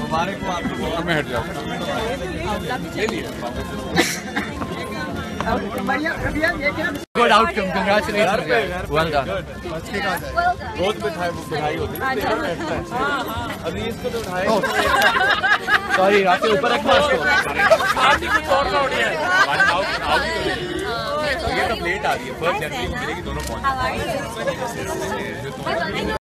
मुबारक हो आप लोगों मैं हट जाऊँ Good outcome. Congratulations. Well done. रोज मिठाई मिठाई होती है अभी इसको तो उठाए Sorry, आपके ऊपर रखना उसको. ये तो प्लेट आ रही है फ़र्स्ट जनवरी को मिलेगी दोनों पहुँच マジで?